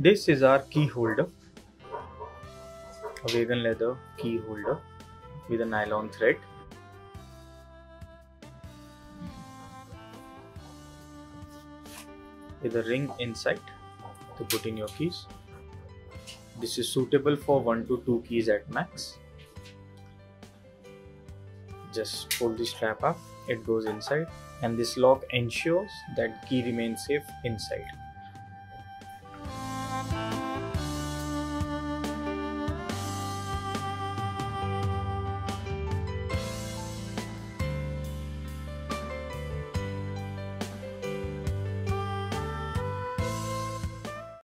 This is our key holder, a vegan leather key holder with a nylon thread. With a ring inside to put in your keys. This is suitable for 1 to 2 keys at max. Just pull the strap up, it goes inside and this lock ensures that key remains safe inside.